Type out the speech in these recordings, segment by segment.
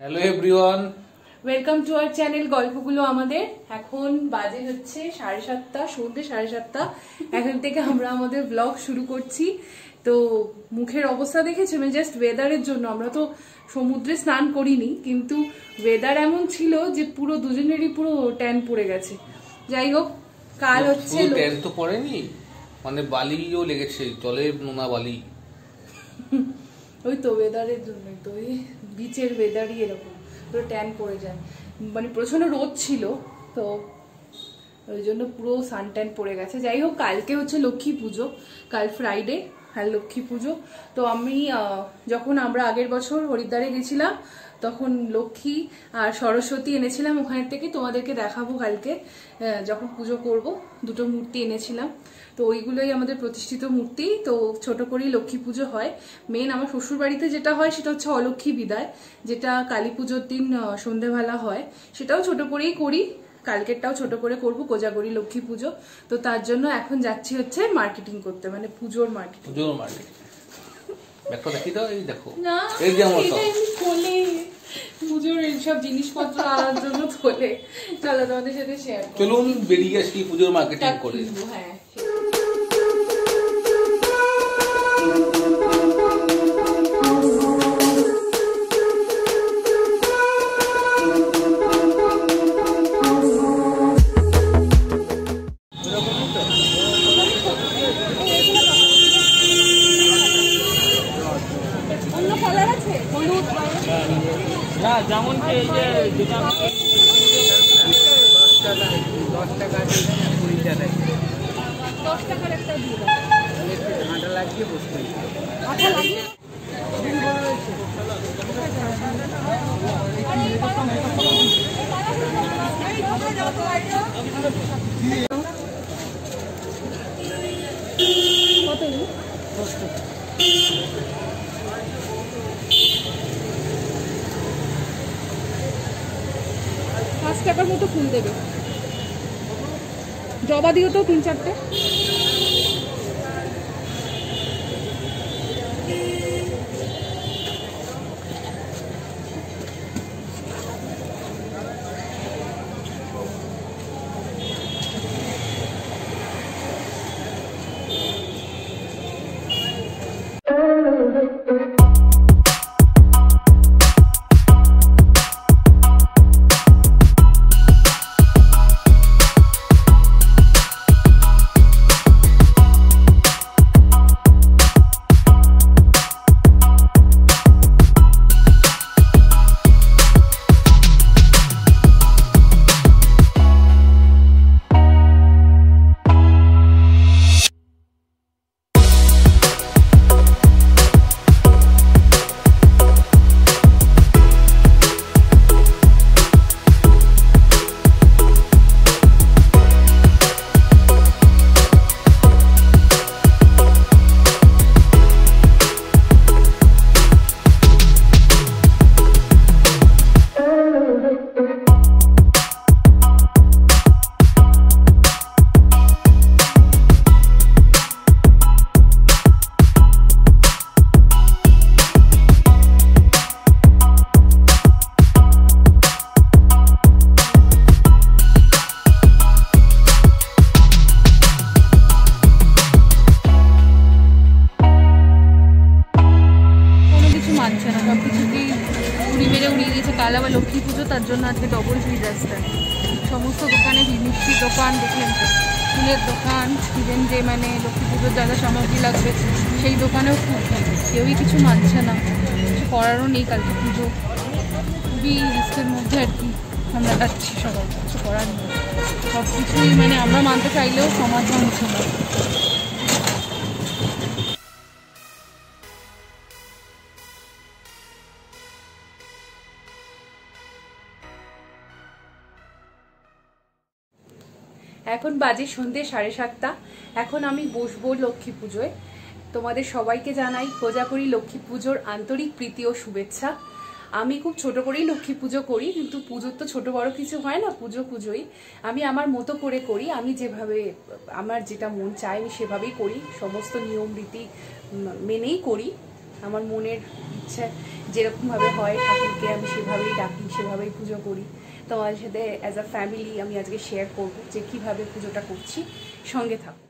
Hello everyone welcome to our channel গল্পগুলো আমাদের। এখন বাজে হচ্ছে সাড়ে সাতটা সন্ধ্যে সাড়ে সাতটা। এখন থেকে আমরা আমাদের ব্লগ শুরু করছি। তো মুখের অবস্থা দেখেছ? মানে জাস্ট ওয়েদারের জন্য। আমরা তো সমুদ্রে স্নান করিনি কিন্তু ওয়েদার এমন ছিল যে পুরো দুজনেরই পুরো ট্যান পড়ে গেছে। যাই হোক কাল হচ্ছে ট্যান তো পড়েনি মানে বালিও লেগেছে জলে নোনা বালি। ওই তো ওয়েদারের জন্য তো ওই বিচের ওয়েদারই এরকম, পুরো ট্যান পড়ে যায়। মানে প্রচণ্ড রোদ ছিল, তো ওই জন্য পুরো সানট্যান পড়ে গেছে। যাই হোক, কালকে হচ্ছে লক্ষ্মী পুজো, কাল ফ্রাইডে হ্যাঁ লক্ষ্মী পুজো। তো আমি যখন আমরা আগের বছর হরিদ্বারে গেছিলাম, তখন লক্ষ্মী আর সরস্বতী এনেছিলাম ওখান থেকে। তোমাদেরকে দেখাবো কালকে যখন পুজো করব, দুটো মূর্তি এনেছিলাম। তো ওইগুলোই আমাদের প্রতিষ্ঠিত মূর্তি। তো ছোট করেই লক্ষ্মী পুজো হয়। মেন আমার শ্বশুর বাড়িতে যেটা হয় সেটা হচ্ছে অলক্ষ্মী বিদায় যেটা কালী পুজোর দিন সন্ধেবেলা হয়। সেটাও ছোট করেই করি। কালকেরটাও ছোট করে করব কোজাগরি লক্ষ্মী পুজো। তো তার জন্য এখন যাচ্ছি হচ্ছে মার্কেটিং করতে মানে পুজোর মার্কেটিং পুজোর মার্কেট দেখো দেখি তো? এই দেখো। না এই যে আমার সব। এটা এমনি খোলে। পুজোর এইসব জিনিসপত্র আনার জন্য খোলে। চলো তোমাদের সাথে শেয়ার চলুন বেরিয়ে আসি পুজোর মার্কেটিং করে। হ্যাঁ। যেমন কি এই দশ টাকা দশ টাকা কুড়ি টাকা দশ টাকার একটা দিয়ে লাগছে বসতে আঠা টাকার মতো ফুল দেবে। জবা দিও তো তিন চারটে। তার জন্য আজকে ডবল ডিজাস্টার সমস্ত দোকানে মিষ্টির দোকান দেখলেন তো? ফুলের দোকান ইভেন যে মানে লক্ষ্মী পুজোর যা যা সামগ্রী লাগবে, সেই দোকানেও খুব কেউই কিছু মানছে না। কিছু করারও নেই কালকে পুজো। খুবই রিস্কের মধ্যে আর কি আমরা যাচ্ছি সবাই। কিছু করার নেই। সব কিছুই মানে আমরা মানতে চাইলেও সমাজ মানছে না। এখন বাজে সন্ধ্যে সাড়ে সাতটা। এখন আমি বসবো লক্ষ্মী পুজোয়। তোমাদের সবাইকে জানাই কোজাগরি লক্ষ্মী পুজোর আন্তরিক প্রীতি ও শুভেচ্ছা। আমি খুব ছোট করেই লক্ষ্মী পুজো করি, কিন্তু পুজোর তো ছোট বড় কিছু হয় না, পুজো পুজোই। আমি আমার মতো করে করি, আমি যেভাবে, আমার যেটা মন চায় আমি সেভাবেই করি, সমস্ত নিয়ম রীতি মেনেই করি। আমার মনের ইচ্ছা যেরকমভাবে হয় ঠাকুরকে আমি সেভাবেই ডাকি, সেভাবেই পুজো করি। তোমাদের সাথে অ্যাজ আ ফ্যামিলি আমি আজকে শেয়ার করব যে কীভাবে পুজোটা করছি। সঙ্গে থাকো।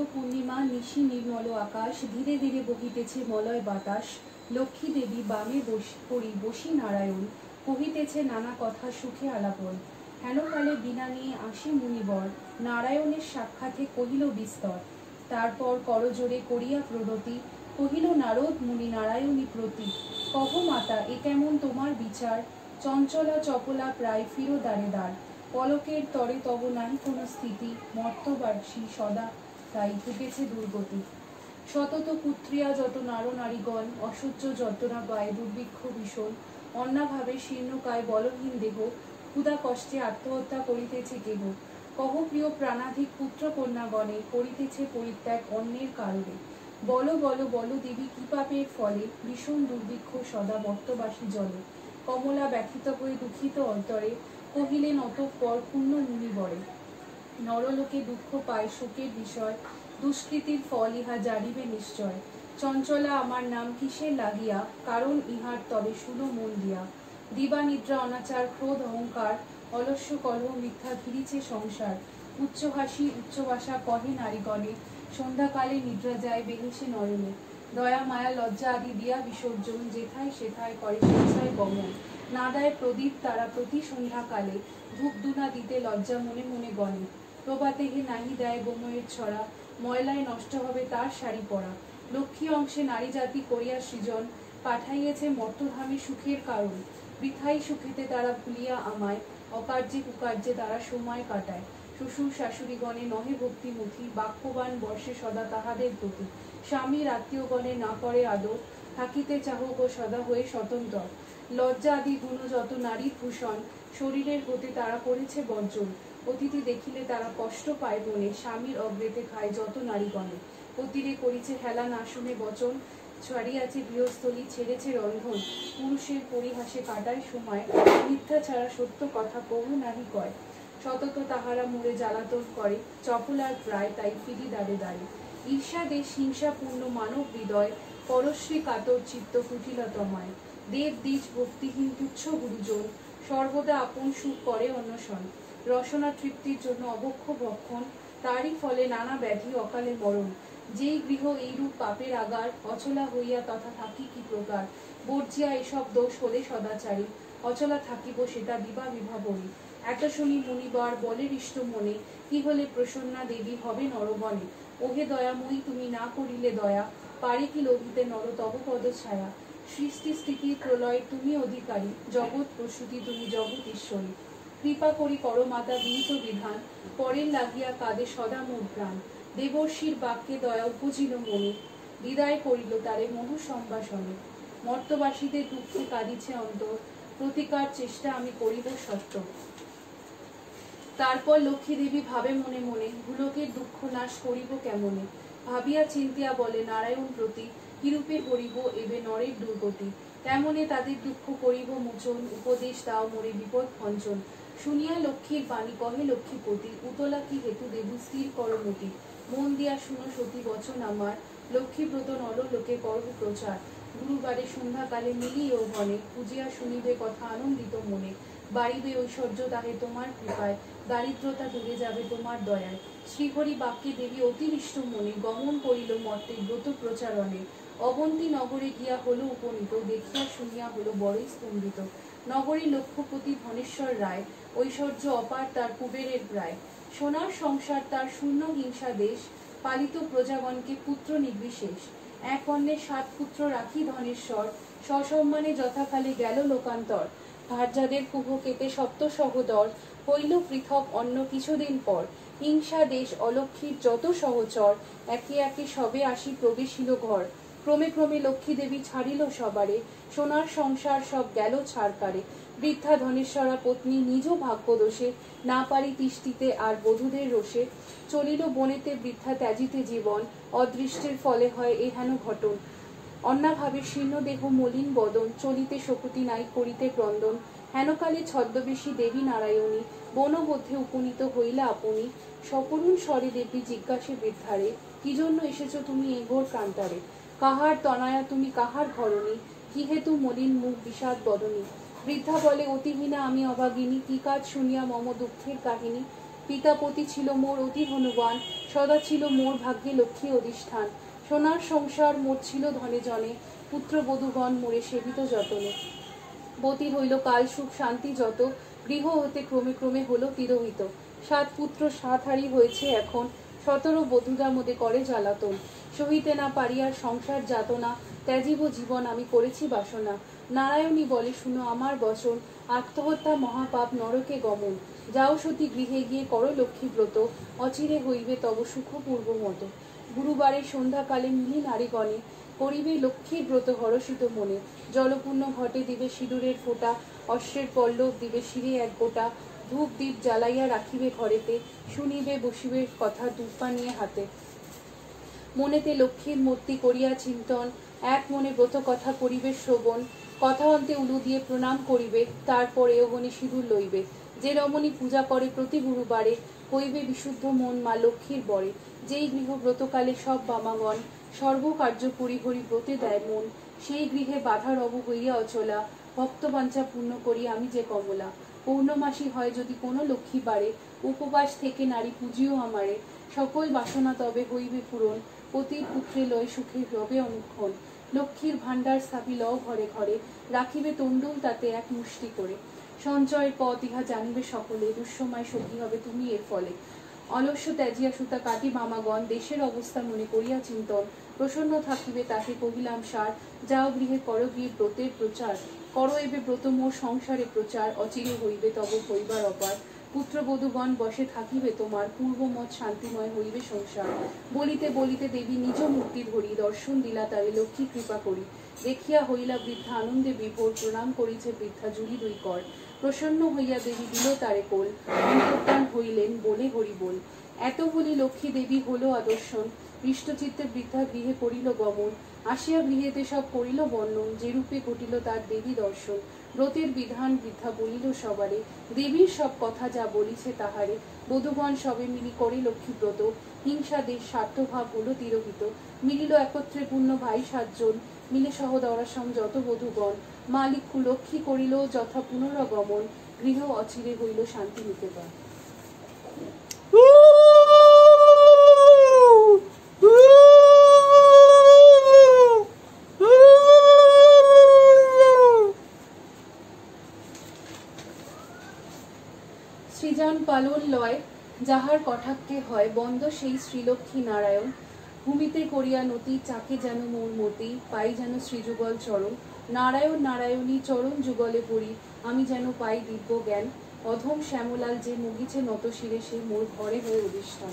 দোল পূর্ণিমা, নিশি নির্মল আকাশ, ধীরে ধীরে বহিতেছে মলয় বাতাস। লক্ষ্মী দেবী বামে বসি করি বসি নারায়ণ, কহিতেছে নানা কথা সুখে আলাপন। হেনকালে বিনা নিয়ে আসে মুনিবর, নারায়ণের সাক্ষাতে কহিল বিস্তর। তারপর করজোরে করিয়া প্রণতি কহিল, নারদ মুনি নারায়ণী প্রতি কহ মাতা, এ কেমন তোমার বিচার? চঞ্চলা চপলা প্রায় ফিরো দ্বারে দ্বার। পলকের তরে তব নাই কোনো স্থিতি মর্তবাসী সদা তাই ভুগেছে দুর্গতি। শতত পুত্রিয়া যত নার নারীগণ, অসহ্য যন্ত্রণা গায়ে দুর্ভিক্ষ ভীষণ। অন্নাভাবে শীর্ণকায় বলহীন দেহ, ক্ষুধা কষ্টে আত্মহত্যা করিতেছে কেহ। কহ প্রিয় প্রাণাধিক পুত্র কন্যাগণে, করিতেছে পরিত্যাগ অন্যের কারণে। বলো বলো বলো দেবী কি পাপের ফলে, ভীষণ দুর্ভিক্ষ সদা বর্তবাসী জলে। কমলা ব্যথিত হয়ে দুঃখিত অন্তরে, কহিলেন, অতঃপর পূর্ণ মুনি বরে নরলোকে দুঃখ পায়, শোকের বিষয়, দুষ্কৃতির ফল ইহা জানিবে নিশ্চয়। চঞ্চলা, আমার নাম কিসের লাগিয়া, কারণ ইহার তবে শুনো মন দিয়া। দিবা নিদ্রা অনাচার, ক্রোধ, অহংকার, অলস্য, কলহ, মিথ্যা ঘিরিছে সংসার। উচ্চ হাসি উচ্চ বাসা কহে নারীগণে, সন্ধ্যাকালে নিদ্রা যায় বেহেসে নয়নে। দয়া, মায়া, লজ্জা আদি দিয়া বিসর্জন, যেথায় সেথায় করে স্বেচ্ছায় গমন। না দেয় প্রদীপ, তারা প্রতি সন্ধ্যাকালে ধূপ দুনা দিতে লজ্জা মনে মনে গণে। প্রভাতে হে নাহি দেয় গোময়ের ছড়া, ময়লায় নষ্ট হবে তার শাড়ি পরা। লক্ষ্মী অংশে নারী জাতি করিয়া সৃজন, পাঠাইয়েছে মর্তধামে সুখের কারণ। বৃথাই সুখেতে তারা ভুলিয়া আমায়, অকার্যে কুকার্যে তারা সময় কাটায়। শ্বশুর শাশুড়িগণে নহে ভক্তিমুখী বাক্যবান বর্ষে সদা তাহাদের প্রতি। স্বামীর আত্মীয়গণে না করে আদর, থাকিতে চাহক ও সদা হয়ে স্বতন্ত্র। লজ্জা আদি গুণ যত নারীর ভূষণ, শরীরের হতে তারা করেছে বর্জন। অতিথি দেখিলে তারা কষ্ট পায় বনে স্বামীর অগ্রেতে খায় যত নারীগণে। অতিরে করিছে হেলা না শুনে বচন, ছাড়িয়াছে গৃহস্থলী, ছেড়েছে রন্ধন। পুরুষের পরিহাসে কাটায় সময়, মিথ্যা ছাড়া সত্য কথা কহু নাহি কয়। সতত তাহারা মুড়ে জ্বালাতন করে চপলার প্রায় তাই ফিরি দাঁড়ে দাঁড়ে ঈর্ষা দেশ হিংসাপূর্ণ মানব হৃদয়, পরশ্রী কাতর চিত্ত কুটিলতময়। দেব দ্বিজ ভক্তিহীন তুচ্ছ গুরুজন, সর্বদা আপন সুখ করে অন্বেষণ। রসনা তৃপ্তির জন্য অবক্ষ ভক্ষণ তারই ফলে নানা ব্যাধি অকালে মরণ। যেই গৃহ এইরূপ পাপের আগার, অচলা হইয়া তথা থাকি কি প্রকার? বর্জিয়া এসব দোষ হলে সদাচারী। অচলা থাকিব সেটা দিবা বিভাবনী এত শুনি মুনিবার বলে ইষ্ট মনে, কি হলে প্রসন্না দেবী হবে নরবনে? ওহে দয়াময়ী, তুমি না করিলে দয়া। পারে কি লোভিতে নর, তব পদ ছায়া। সৃষ্টি স্থিতি প্রলয় তুমি অধিকারী। জগৎ প্রসূতি, তুমি জগৎ ঈশ্বরী। কৃপা করি করমাতা বিহিত বিধান, পরের লাগিয়া কাঁদে সদা মোর প্রাণ। দেবর্ষীর বাক্যে দয়া উপজিল মনে, বিদায় করিল তারে মনু সম্ভাষণে। মর্তবাসীদের দুঃখে কাঁদিছে অন্তর, প্রতিকার চেষ্টা আমি করিব সত্য। তারপর লক্ষ্মী দেবী ভাবে মনে মনে, ভুলকের দুঃখ নাশ করিব কেমনে? ভাবিয়া চিন্তিয়া বলে, নারায়ণ প্রতি কিরূপে করিব এবে নরের দুর্গতি? তেমনে তাদের দুঃখ করিব মোচন, উপদেশ দাও মোরে বিপদ খঞ্চন শুনিয়া লক্ষ্মীর বাণী কহে লক্ষ্মীপতি উতলা কি হেতু দেবী স্থির করমতি মন দিয়া শুনো সতী বচন আমার। লক্ষ্মীব্রত নর লোকে করব প্রচার। গুরুবারে সন্ধ্যাকালে মিলি যৌবনে পুজিয়া শুনিবে কথা আনন্দিত মনে। বাড়িবে ঐশ্বর্য তাহে তোমার কৃপায়। দারিদ্রতা দূরে যাবে তোমার দয়ায়। শ্রীহরি বাক্যে দেবী অতিরিষ্ট মনে। গমন করিল মর্তে ব্রত প্রচারণে। অবন্তী নগরে গিয়া হলো উপনীত। দেখিয়া শুনিয়া হলো বড়ই স্তম্ভিত নগরী লক্ষ্যপতি ধনেশ্বর রায়। ঐশ্বর্য অপার তার কুবেরের প্রায়। সোনার সংসার তার শূন্য হিংসা দেশ, পালিত প্রজাগণকে পুত্র নির্বিশেষ। এক অন্যের সাত পুত্র রাখি ধনেশ্বর সসম্মানে যথাকালে গেল লোকান্তর। ভার্যাদের কুহ কেটে সপ্ত সহদর, হইল পৃথক অন্য কিছুদিন পর। হিংসা দেশ অলক্ষীর যত সহচর, একে একে সবে আসি প্রবেশিল ঘর। ক্রমে ক্রমে লক্ষ্মী দেবী ছাড়িল সবারে, সোনার সংসার সব গেল ছাড়কারে বৃদ্ধা ধনেশ্বরা পত্নী নিজ ভাগ্য দোষে না পারি তিষ্টিতে আর বধূদের রোষে। চলিল বনেতে বৃদ্ধা ত্যাজিতে জীবন, অদৃষ্টের ফলে হয় এহেন ঘটন। অন্যাভাবে শীর্ণ দেহ মলিন বদন, চলিতে শকুতি নাই, করিতে ক্রন্দন। হেনকালে ছদ্মবেশী দেবী নারায়ণী বনবদ্ধে উপনীত হইলা আপনি। সকরুণ স্বরে দেবী জিজ্ঞাসে বৃদ্ধারে, কি জন্য এসেছ তুমি এ ঘোর কান্তারে কাহার তনায়া তুমি কাহার ঘরণী কি হেতু মলিন মুখ বিষাদ বদনী? বৃদ্ধা বলে, অতিহীনা আমি অভাগিনী। কি কাজ শুনিয়া মম দুঃখের কাহিনী? পিতাপতি ছিল মোর অতি হনুবান সদা ছিল মোর ভাগ্যে লক্ষ্মী অধিষ্ঠান। সোনার সংসার মোর ছিল ধনে জনে। পুত্র বধূগণ মোরে সেবিত যতনে। বতী হইল, কাল সুখ শান্তি যত। গৃহ হতে ক্রমে ক্রমে হলো তিরোহিত। সাত পুত্র, সাত হারি হয়েছে এখন। সতেরো বধূরা মধ্যে করে জ্বালাতন। সহিতে না পারিয়ার সংসার যাতনা, ত্যাজিব জীবন আমি করেছি বাসনা। নারায়ণী বলে, শুনো আমার বচন, আত্মহত্যা মহাপাপ নরকে গমন। যাও সতী গৃহে গিয়ে করো লক্ষ্মীব্রত অচিরে হইবে তব সুখ পূর্ব মতো। গুরুবারে সন্ধ্যাকালে মিলি নারীগণে করিবে লক্ষ্মীর ব্রত হরষিত মনে। জলপূর্ণ ঘটে দিবে সিঁদুরের ফোঁটা, অশ্বের পল্লব দিবে শিরে এক গোটা। ধূপ দ্বীপ জ্বালাইয়া রাখিবে ঘরেতে, শুনিবে বসিবে কথা দুপা নিয়ে হাতে। মনেতে লক্ষ্মীর মূর্তি করিয়া চিন্তন এক মনে ব্রত কথা করিবে শ্রবণ, কথা অন্তে উলু দিয়ে প্রণাম করিবে, তারপর এওগণে সিঁদুর লইবে। যে রমণী পূজা করে প্রতি গুরুবারে হইবে বিশুদ্ধ মন মা লক্ষ্মীর বরে। যেই গৃহ ব্রতকালে সব বামাগণ, সর্বকার্য পরিহরি ব্রতে দেয় মন। সেই গৃহে বাধা রব হইয়া অচলা, ভক্তবাঞ্ছা পূর্ণ করি আমি যে কমলা। পৌর্ণমাসী হয় যদি কোনো লক্ষ্মী বাড়ে উপবাস থেকে নারী পুজিও আমারে। সকল বাসনা তবে হইবে পূরণ। পতির পুত্রে লয় সুখে রবে অনুক্ষণ। লক্ষ্মীর ভাণ্ডার স্থাপি লও ঘরে ঘরে, রাখিবে তণ্ডুল তাতে এক মুষ্টি করে। সঞ্চয়ের পথ ইহা জানিবে সকলে, দুঃসময় সখী হবে তুমি এর ফলে। অলস্য ত্যাজিয়া সুতা কাটি মামাগণ, দেশের অবস্থা মনে করিয়া চিন্তন। প্রসন্ন থাকিবে তাকে কহিলাম, সার, যাও গৃহে কর গিয়ে ব্রতের প্রচার। করো এবে ব্রত মোর সংসারে প্রচার। অচিরে হইবে তব হইবার অপার। পুত্রবধূগণ বসে থাকিবে তোমার পূর্বমত শান্তিময় হইবে সংসার। বলিতে বলিতে দেবী নিজ মূর্তি ধরি দর্শন দিলা, তারে লক্ষ্মী কৃপা করি। দেখিয়া হইলা বৃদ্ধা আনন্দে বিভোর প্রণাম করিছে বৃদ্ধা জুড়ি দুই কর। প্রসন্ন হইয়া দেবী দিল তারে কোল। অন্তর্ধান হইলেন বলে হরি বল এত বলি লক্ষ্মী দেবী হলো আদর্শন। হৃষ্টচিত্তে বৃদ্ধা গৃহে করিল গমন। আসিয়া গৃহেতে সব করিল বর্ণন, যেরূপে ঘটিল তার দেবী দর্শন। ব্রতের বিধান বৃদ্ধা বলিল সবারে, দেবীর সব কথা যা বলিছে তাহারে। বধূগণ সবে মিলি করে লক্ষ্মী ব্রত হিংসা দেশ স্বার্থভাব হলো তিরোহিত। মিলিল একত্রে পূর্ণ ভাই সাতজন, মিলে সহ সহদরাসম যত বধূগণ। মালিক লক্ষ্মী করিল যথা পুনরগমন, গৃহ অচিরে হইল শান্তি নিকেতন পালন লয় যাহার কটাক্ষে হয়, বন্ধ সেই শ্রীলক্ষ্মী নারায়ণ। ভূমিতে করিয়া নতি, চাকে যেন মোর মতি, পাই যেন শ্রীযুগল চরণ। নারায়ণ, নারায়ণী, চরণ যুগলে পড়ি, আমি যেন পাই দিব্য জ্ঞান। অধম শ্যামলাল যে মুগিছে নত শিরে, সে মোর ঘরে হয়ে অধিষ্ঠান।